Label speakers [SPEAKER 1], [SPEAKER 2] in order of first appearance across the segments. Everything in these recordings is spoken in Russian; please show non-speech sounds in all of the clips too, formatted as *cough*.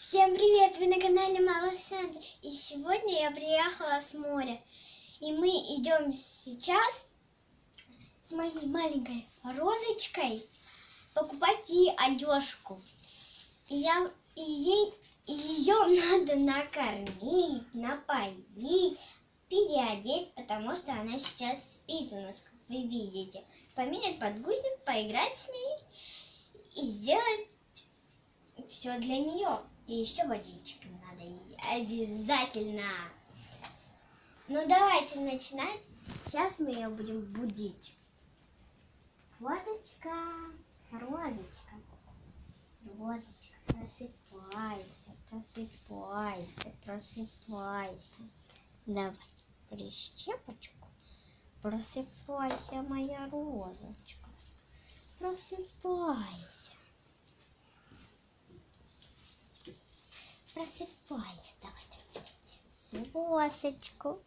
[SPEAKER 1] Всем привет! Вы на канале Мала Сандра. И сегодня я приехала с моря. И мы идем сейчас с моей маленькой розочкой покупать ей одежку. И, я, и ей и ее *laughs* надо накормить, напоить, переодеть, потому что она сейчас спит у нас, как вы видите. Поменять подгузник, поиграть с ней и сделать все для нее. И еще водички надо. Обязательно. Ну давайте начинать. Сейчас мы ее будем будить. Розочка, розочка, розочка, просыпайся, просыпайся, просыпайся. Давай прищепочку. Просыпайся, моя розочка. Просыпайся. Просыпайся, давай, давай. Сосочку.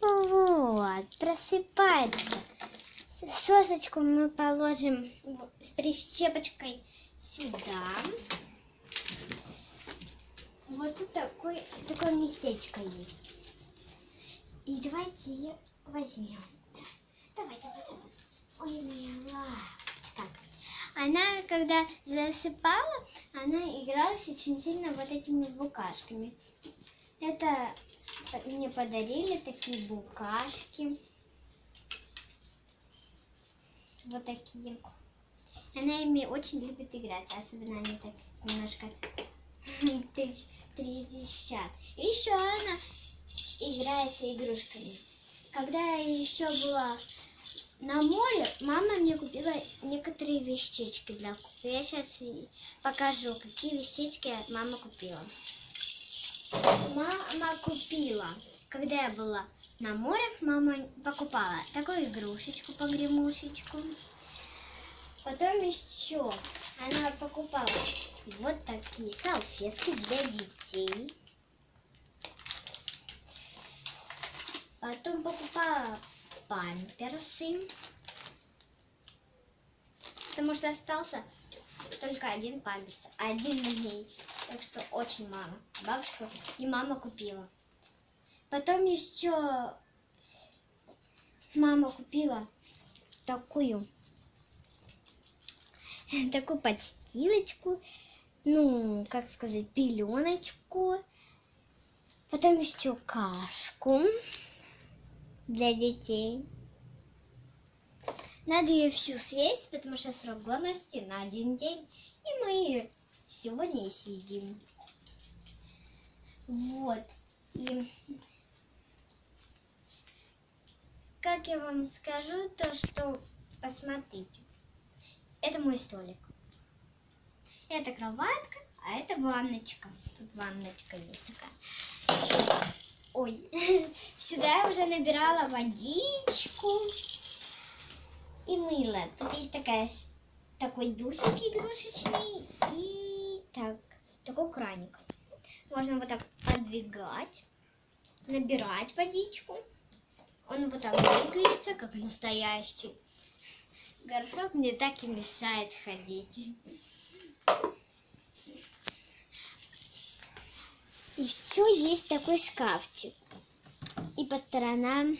[SPEAKER 1] Вот, просыпается. Сосочку мы положим с прищепочкой сюда. Вот тут такой, такое местечко есть. И давайте ее возьмем. Давай, давай, давай. Ой, лапочка. Она, когда засыпала, она игралась очень сильно вот этими букашками. Это мне подарили такие букашки. Вот такие. Она ими очень любит играть, особенно они так немножко *laughs* трещат. Еще она играет с игрушками. Когда еще была на море, мама мне купила некоторые вещички для купа. Я сейчас покажу, какие вещички мама купила. Мама купила, когда я была на море, мама покупала такую игрушечку, погремушечку. Потом еще она покупала вот такие салфетки для детей. Потом покупала памперсы. Потому что остался только один памперс. Один на ней. Так что очень мало. Бабушка и мама купила. Потом еще мама купила такую такую подстилочку, ну, как сказать, пеленочку, потом еще кашку для детей. Надо ее всю съесть, потому что срок годности на один день, и мы ее сегодня и съедим. Вот. И как я вам скажу, то что посмотрите. Это мой столик. Это кроватка, а это ванночка. Тут ванночка есть такая. Ой, *laughs* сюда я уже набирала водичку и мыло. Тут есть такая, такой душик игрушечный и так, такой краник. Можно вот так подвигать, набирать водичку. Он вот так двигается, как настоящий. Горшок мне так и мешает ходить. Еще есть такой шкафчик. И по сторонам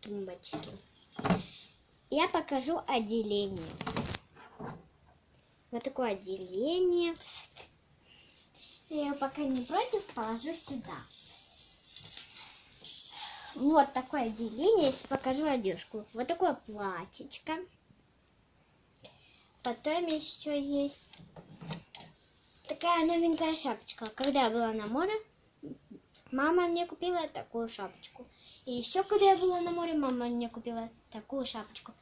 [SPEAKER 1] тумбочки. Я покажу отделение. Вот такое отделение. Я пока не против, положу сюда. Вот такое отделение, если покажу одежку. Вот такое платьечко. Потом еще есть такая новенькая шапочка. Когда я была на море, мама мне купила такую шапочку. И еще когда я была на море, мама мне купила такую шапочку.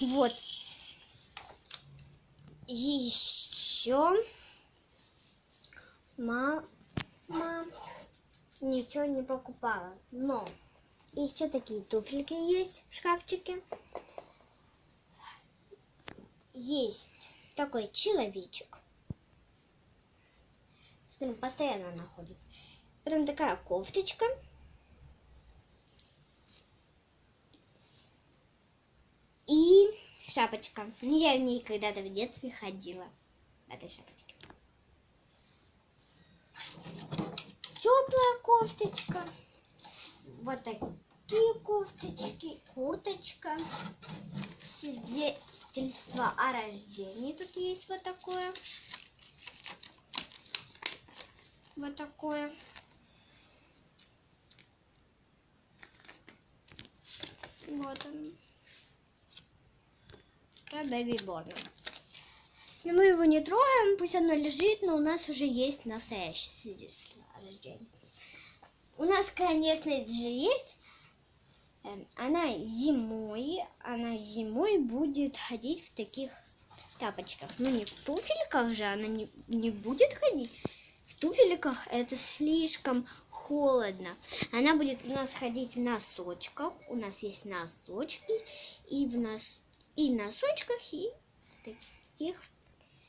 [SPEAKER 1] Вот. Еще мама ничего не покупала. Но еще такие туфельки есть в шкафчике есть такой человечек. Смотрим, постоянно находит. Потом такая кофточка. И шапочка. Я в ней когда-то в детстве ходила. В этой шапочке. кофточка. Вот такие кофточки, курточка. Свидетельство о рождении. Тут есть вот такое. Вот такое. Вот он. Про Бэби Борна. Но мы его не трогаем, пусть оно лежит, но у нас уже есть настоящее свидетельство о рождении. У нас, конечно же, есть. эм, Она зимой, она зимой будет ходить в таких тапочках. Ну, не в туфельках же она не, не будет ходить. В туфельках это слишком холодно. Она будет у нас ходить в носочках. У нас есть носочки. И в нос... и носочках, и в таких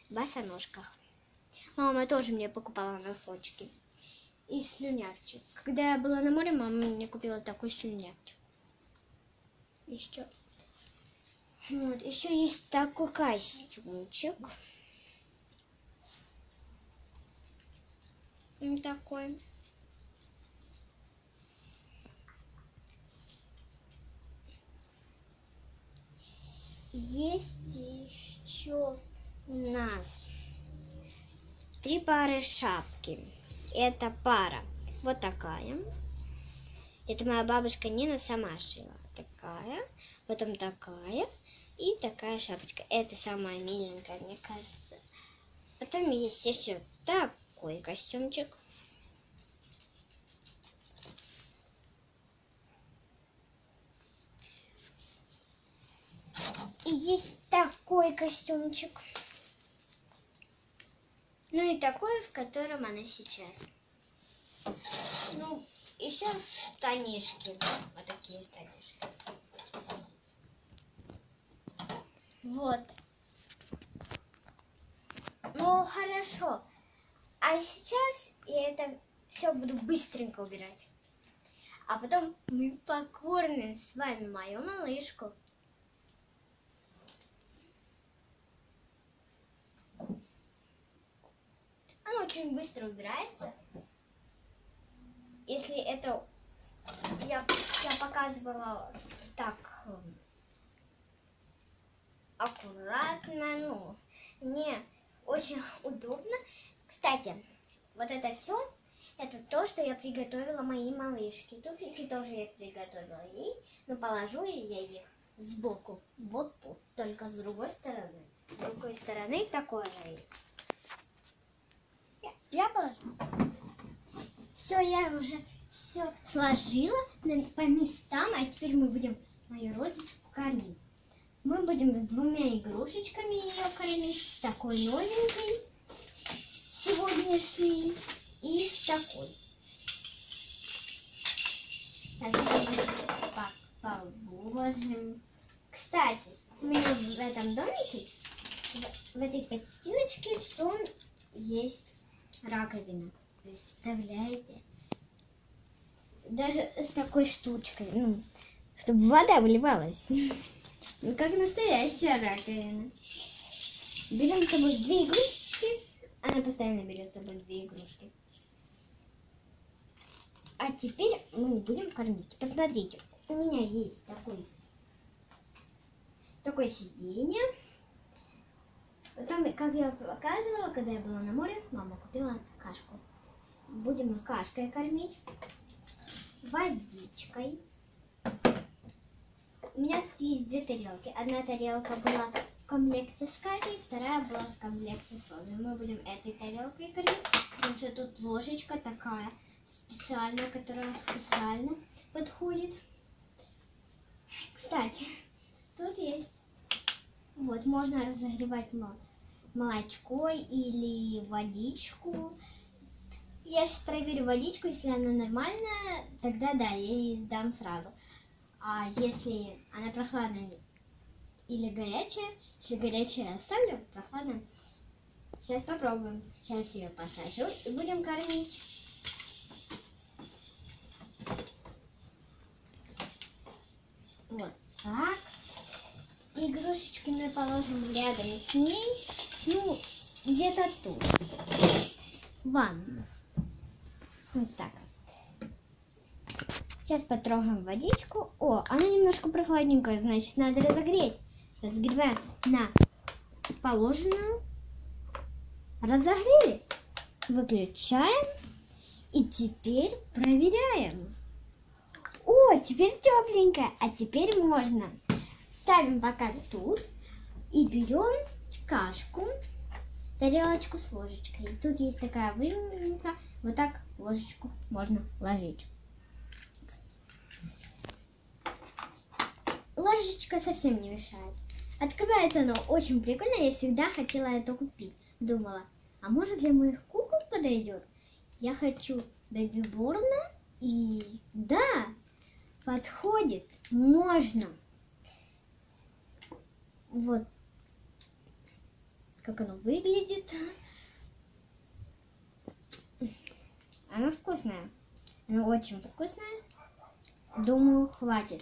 [SPEAKER 1] босоножках. Мама тоже мне покупала носочки. И слюнявчик. Когда я была на море, мама мне купила такой слюнявчик. Еще. Вот, еще есть такой костюмчик. Такой. Есть еще у нас три пары шапки. Это пара вот такая. Это моя бабушка Нина сама шила. Такая, потом такая и такая шапочка. Это самая миленькая, мне кажется. Потом есть еще такой костюмчик. И есть такой костюмчик. Ну и такой, в котором она сейчас. Ну, еще штанишки. Вот такие штанишки. Вот. Ну, хорошо. А сейчас я это все буду быстренько убирать. А потом мы покормим с вами мою малышку. Она очень быстро убирается. Если это я, я показывала так эм, аккуратно, ну, не очень удобно. Кстати, вот это все, это то, что я приготовила моей малышке. Туфельки тоже я приготовила ей, но положу я их сбоку, вот тут, только с другой стороны. С другой стороны такое же. Я, я положу. Все, я уже все сложила по местам, а теперь мы будем мою розочку кормить. Мы будем с двумя игрушечками ее кормить. Такой новенькой, сегодняшней, и такой. По- положим. Кстати, у меня в этом домике, в, в этой подстилочке все есть раковина. Представляете? Даже с такой штучкой, ну, чтобы вода выливалась. Ну, как настоящая раковина. Берем с собой две игрушки. Она постоянно берет с собой две игрушки. А теперь мы будем кормить. Посмотрите, у меня есть такой, такое сиденье. Потом, как я показывала, когда я была на море, мама купила кашку. Будем кашкой кормить, водичкой. У меня есть две тарелки. Одна тарелка была комплекте с кашей, вторая была в комплекте с розой. Мы будем этой тарелкой кормить, потому что тут ложечка такая специальная, которая специально подходит. Кстати, тут есть вот, можно разогревать мо- молочко или водичку. Я сейчас проверю водичку, если она нормальная, тогда да, я ей дам сразу. А если она прохладная или горячая, если горячая оставлю, прохладная, сейчас попробуем. Сейчас ее посажу и будем кормить. Вот так. Игрушечки мы положим рядом с ней. Ну, где-то тут. Ванну. Вот так. Сейчас потрогаем водичку. О, она немножко прохладненькая, значит, надо разогреть. Разогреваем на положенную. Разогрели. Выключаем. И теперь проверяем. О, теперь тепленькая. А теперь можно. Ставим пока тут. И берем кашку. Тарелочку с ложечкой. Тут есть такая выемка. Вот так ложечку можно ложить. Ложечка совсем не мешает. Открывается оно очень прикольно. Я всегда хотела это купить. Думала, а может для моих кукол подойдет? Я хочу Бэби Борна. И да, подходит. Можно. Вот как оно выглядит. Она вкусная. Она очень вкусная. Думаю, хватит.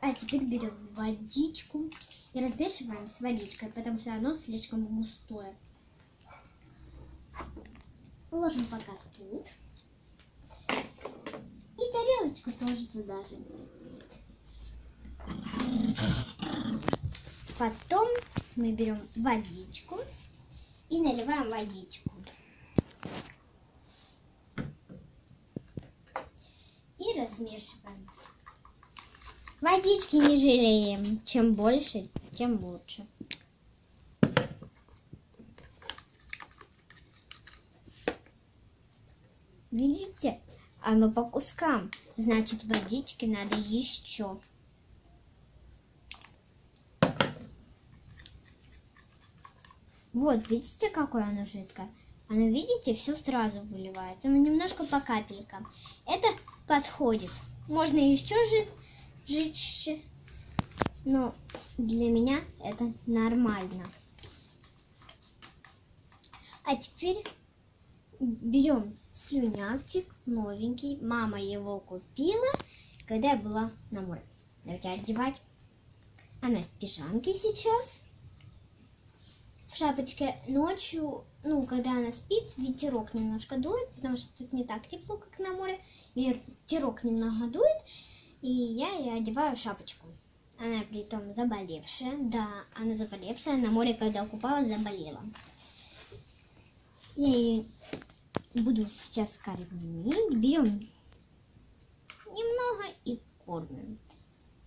[SPEAKER 1] А теперь берем водичку и размешиваем с водичкой, потому что оно слишком густое. Ложим пока тут. И тарелочку тоже туда же. Потом мы берем водичку и наливаем водичку. И размешиваем. Водички не жалеем. Чем больше, тем лучше. Видите? Оно по кускам. Значит, водички надо еще. Вот, видите, какое оно жидкое? Оно, видите, все сразу выливается. Оно немножко по капелькам. Это подходит. Можно еще жить, жить, но для меня это нормально. А теперь берем слюнявчик новенький. Мама его купила, когда я была на море. Давайте одевать. Она в пижамке сейчас в шапочке ночью, ну, когда она спит, ветерок немножко дует, потому что тут не так тепло, как на море. Ветерок немного дует, и я ей одеваю шапочку. Она при том заболевшая, да, она заболевшая, на море, когда купалась, заболела. Я ее буду сейчас кормить, берем немного и кормим.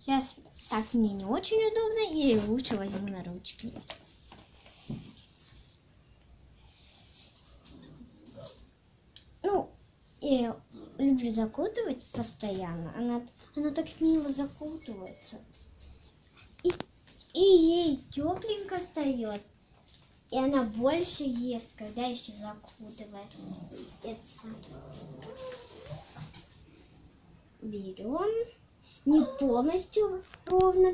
[SPEAKER 1] Сейчас так мне не очень удобно, ее лучше возьму на ручки. Я люблю закутывать постоянно. Она, она так мило закутывается. И, и ей тепленько встает. И она больше ест, когда еще закутывается. Берем. Не полностью ровно,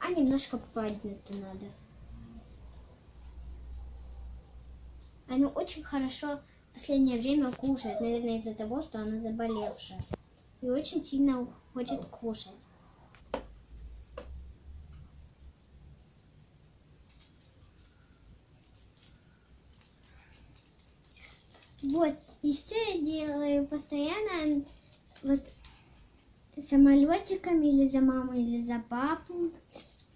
[SPEAKER 1] а немножко поднято надо. Она очень хорошо последнее время кушает, наверное, из-за того, что она заболевшая. И очень сильно хочет кушать. Вот, и что я делаю постоянно, вот самолетиком или за маму, или за папу.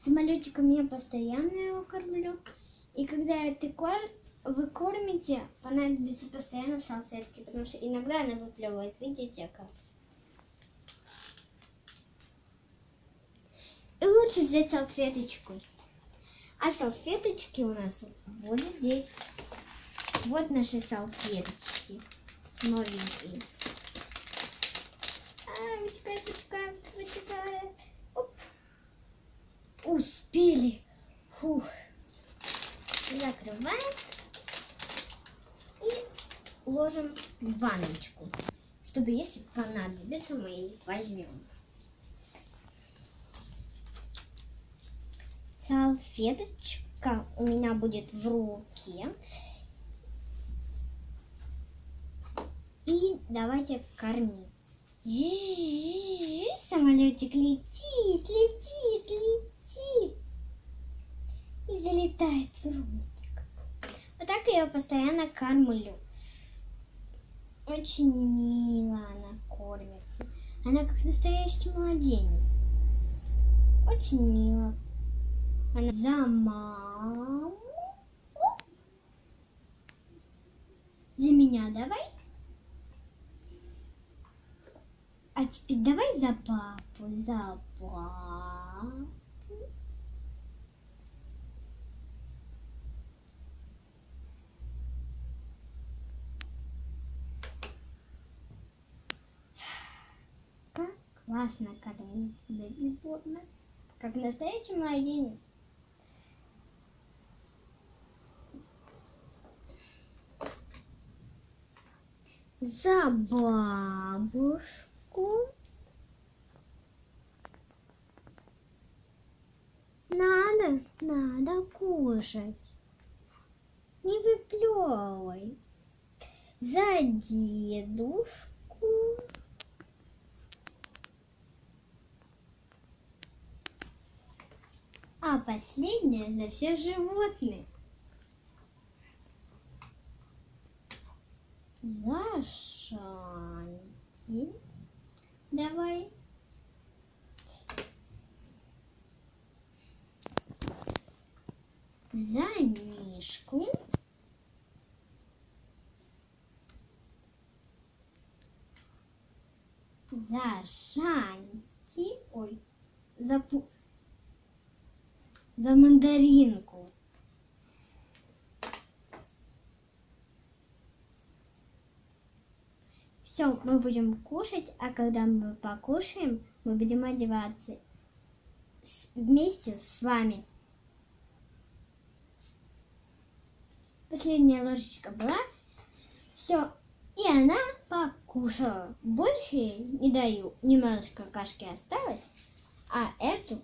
[SPEAKER 1] Самолетиком я постоянно его кормлю. И когда ты кормишь, вы кормите, понадобится постоянно салфетки, потому что иногда она выплевывает. Видите как? И лучше взять салфеточку. А салфеточки у нас вот здесь. Вот наши салфеточки. Новенькие. А, вытекает, вытекает, вытекает. Оп. Успели. Фух. Закрываем ложим в ванночку, чтобы если понадобится, мы их возьмем. Салфеточка у меня будет в руке. И давайте кормить. Самолетик летит, летит, летит. И залетает в ротик. Вот так я его постоянно кормлю. Очень мило она кормится. Она как настоящий младенец. Очень мило. Она за маму. За меня давай. А теперь давай за папу, за папу. Как классно кормить Борна. Как настоящий младенец. За бабушку. Надо, надо кушать. Не выплевывай. За дедушку. А последнее за всех животных. За Шанти. Давай. За Мишку. За Шанти. Ой. За Пу... За мандаринку. Все, мы будем кушать, а когда мы покушаем, мы будем одеваться с- вместе с вами. Последняя ложечка была. Все. И она покушала. Больше не даю. Немножко кашки осталось. А эту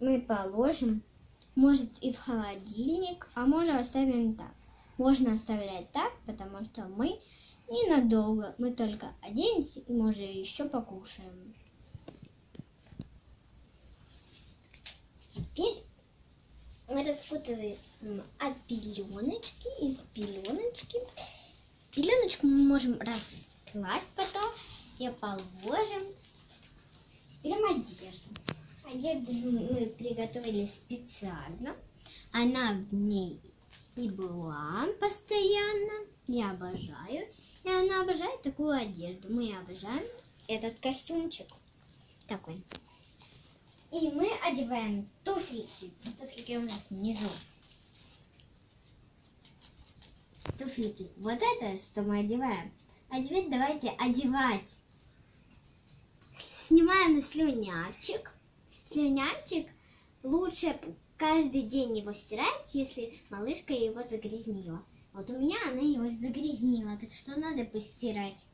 [SPEAKER 1] мы положим, может, и в холодильник, а может, оставим так. Можно оставлять так, потому что мы ненадолго. Мы только оденемся и, может, еще покушаем. Теперь мы распутываем от пеленочки, из пеленочки. Пеленочку мы можем раскласть потом и положим. Берем одежду. Одежду мы приготовили специально. Она в ней и была постоянно. Я обожаю. И она обожает такую одежду. Мы обожаем этот костюмчик. Такой. И мы одеваем туфлики. Туфлики у нас внизу. Туфлики. Вот это, что мы одеваем. А теперь давайте одевать. Снимаем слюнявчик. Слюнявчик лучше каждый день его стирать, если малышка его загрязнила. Вот у меня она его загрязнила, так что надо постирать.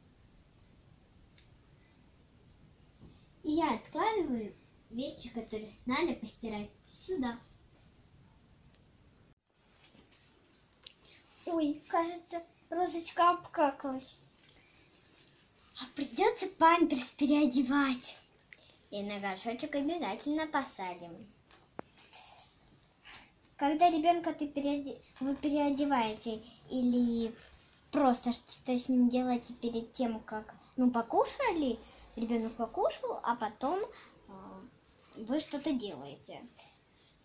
[SPEAKER 1] И я откладываю вещи, которые надо постирать, сюда. Ой, кажется, розочка обкакалась. А придется памперс переодевать. И на горшочек обязательно посадим. Когда ребенка ты переоде- вы переодеваете или просто что-то с ним делаете перед тем, как ну покушали, ребенок покушал, а потом э, вы что-то делаете.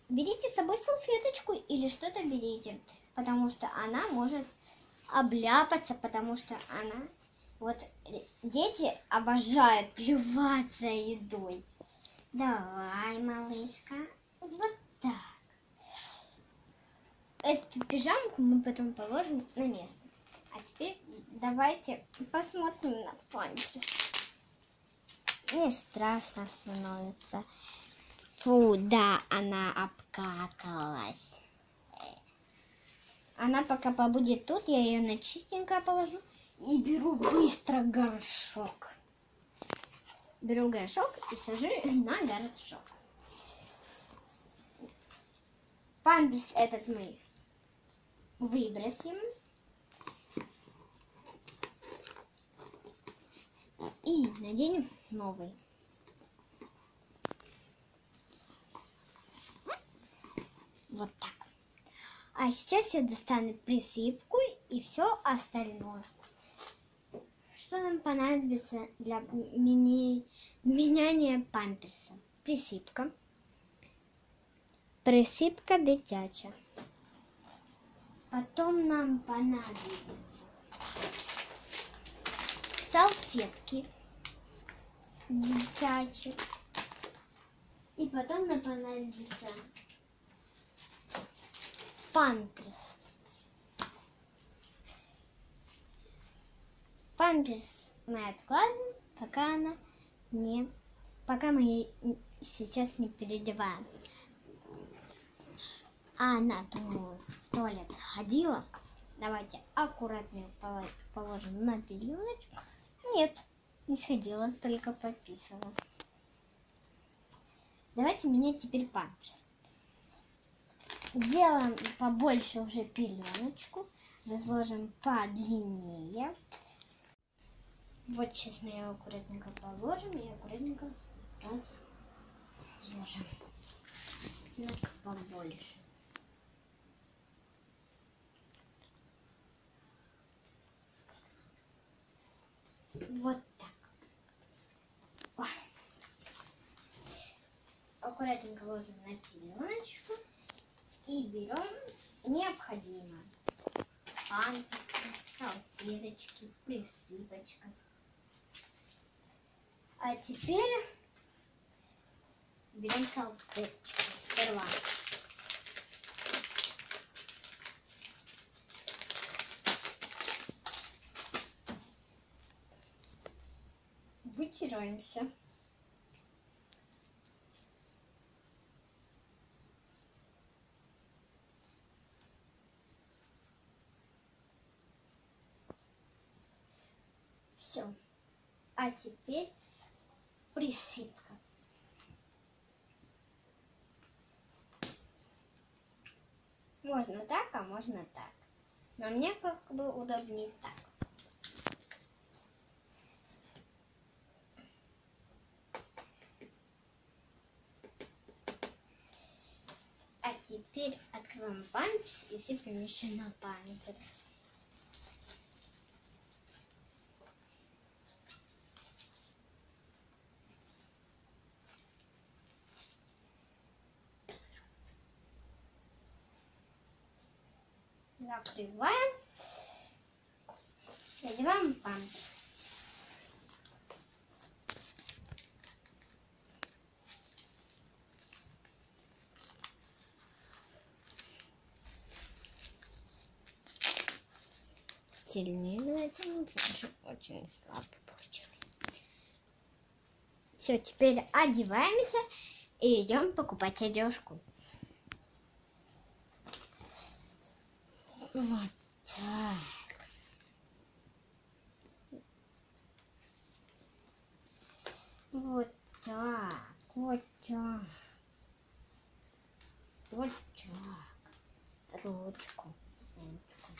[SPEAKER 1] Берите с собой салфеточку или что-то берите, потому что она может обляпаться, потому что она вот дети обожают плюваться едой. Давай, малышка, вот так. Эту пижамку мы потом положим на место. А теперь давайте посмотрим на памперс. Мне страшно становится. Фу, да, она обкакалась. Она пока побудет тут, я ее на чистенькое положу и беру быстро горшок. Беру горшок и сажу на горшок. Памперс этот мы выбросим. И наденем новый. Вот так. А сейчас я достану присыпку и все остальное. Что нам понадобится для мини... меняния памперса? Присыпка. Присыпка дитяча. Потом нам понадобится салфетки дитячие. И потом нам понадобится памперс. Памперс мы откладываем, пока она не... Пока мы сейчас не переодеваем. А она, думаю, в туалет сходила. Давайте аккуратно положим на пеленочку. Нет, не сходила, только пописала. Давайте менять теперь памперс. Делаем побольше уже пеленочку. Разложим подлиннее. Вот сейчас мы ее аккуратненько положим и аккуратненько разложим. Ну-ка побольше. Вот так. Аккуратненько ложим на пеленочку и берем необходимое. Памперсы, салфеточки, присыпочка. А теперь берем салфеточки сперва. Вытираемся. Все. А теперь Можно так, а можно так. Но мне как бы удобнее так. А теперь открываем памперс и сыпем еще на памперс. Закрываем. Надеваем памперс. сильнее этом, даже очень слабо получилось. Все, теперь одеваемся и идем покупать одежку. Вот так. Вот так, вот так. Вот так. Ручку, ручку.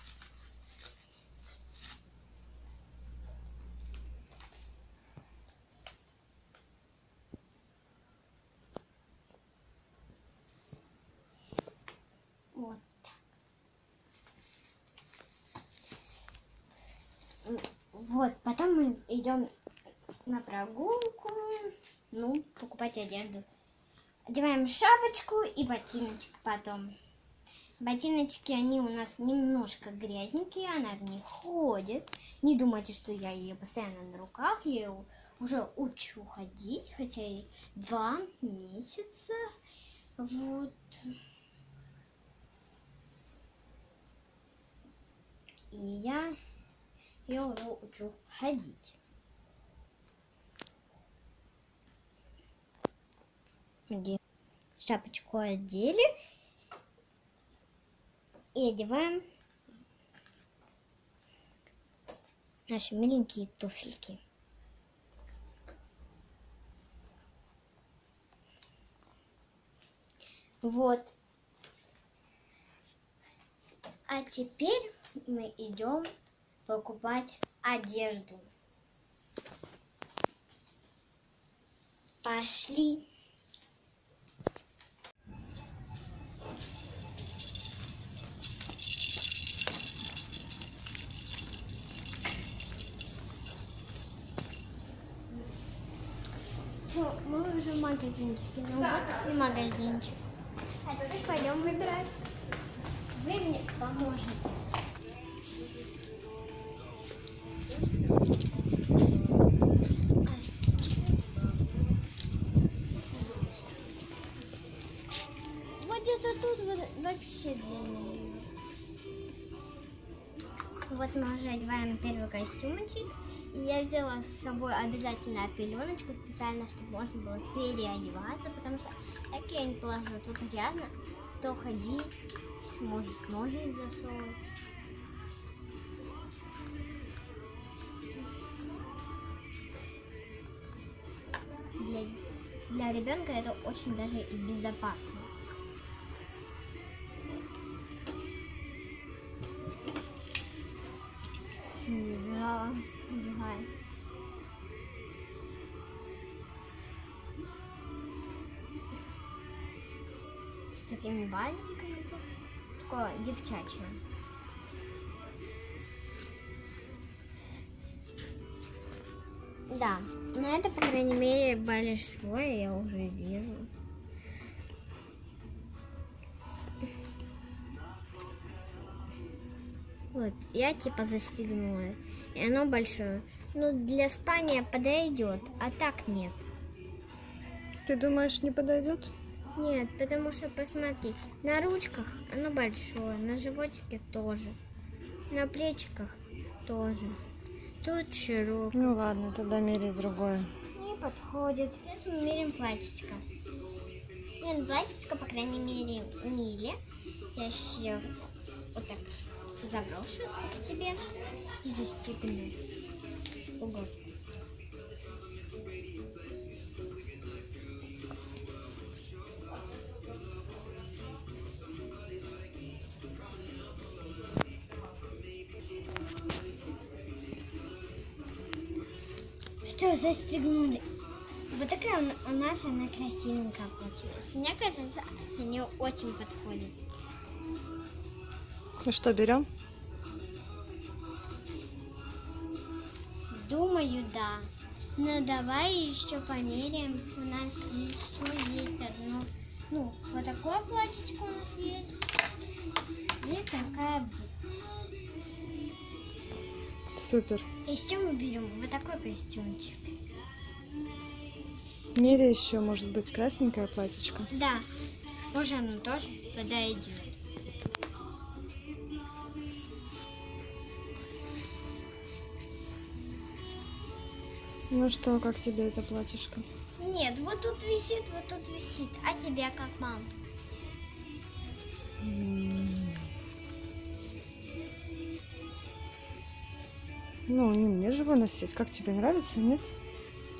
[SPEAKER 1] Вот Вот, потом мы идем на прогулку, ну, покупать одежду. Одеваем шапочку и ботиночки потом. Ботиночки, они у нас немножко грязненькие, она в них ходит. Не думайте, что я ее постоянно на руках, я ее уже учу ходить, хотя и два месяца. Вот. И я ее уже учу ходить. Шапочку одели и одеваем наши миленькие туфельки. Вот. А теперь мы идем покупать одежду. Пошли. Все, мы уже в магазинчике. Ну да, вот и магазинчик. А теперь пойдем выбирать. Вы мне поможете. С собой обязательно пеленочку специально, чтобы можно было переодеваться, потому что так я не положу. Тут грязно, то ходить, может ноги засовывать. Для, для ребенка это очень даже безопасно. Такими бантиками. Такое девчачье. Да, но это, по крайней мере, большое, я уже вижу. Вот, я типа застегнула. И оно большое. Ну, для спания подойдет, а так нет.
[SPEAKER 2] Ты думаешь, не подойдет?
[SPEAKER 1] Нет, потому что посмотри, на ручках оно большое, на животике тоже, на плечиках тоже. Тут широкое.
[SPEAKER 2] Ну ладно, тогда меряй другое.
[SPEAKER 1] Не подходит. Сейчас мы меряем платьечко. Нет, платьечко, по крайней мере, Миле. Я еще вот так заброшу к тебе и застегну. Ого. Застегнули. Вот такая у- нас она красивенькая получилась. Мне кажется, они очень подходят.
[SPEAKER 2] Ну что, берем?
[SPEAKER 1] Думаю, да. Но давай еще померяем. У нас еще есть одно. Ну, вот такое платьечко у нас есть. И такая.
[SPEAKER 2] Супер.
[SPEAKER 1] Еще мы берем вот такой костюмчик.
[SPEAKER 2] Меряй еще, может быть, красненькое платьечко.
[SPEAKER 1] Да, может оно тоже подойдет.
[SPEAKER 2] Ну что, как тебе это платьишко?
[SPEAKER 1] Нет, вот тут висит, вот тут висит. А тебе как, мам?
[SPEAKER 2] Ну, не мне же его носить. Как тебе нравится, нет?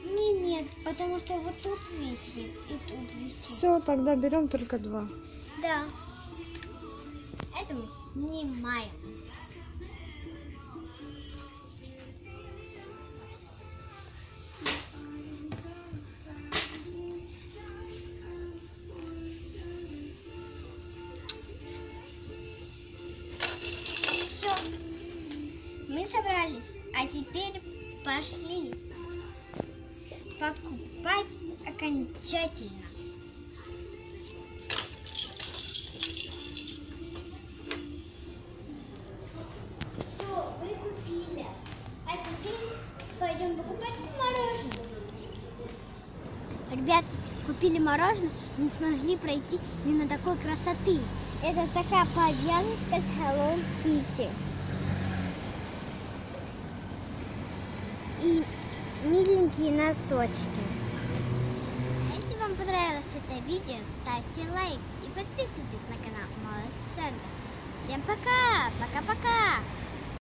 [SPEAKER 1] Не, нет, потому что вот тут висит и тут висит.
[SPEAKER 2] Все, тогда берем только два.
[SPEAKER 1] Да. Это мы снимаем. Пошли покупать окончательно. Все, вы. А теперь пойдем покупать мороженое. Ребят, купили мороженое, не смогли пройти мимо такой красоты. Это такая повязка с Hello Kitty. И миленькие носочки. Если вам понравилось это видео, ставьте лайк и подписывайтесь на канал Малыш Сэнда. Всем пока! Пока-пока!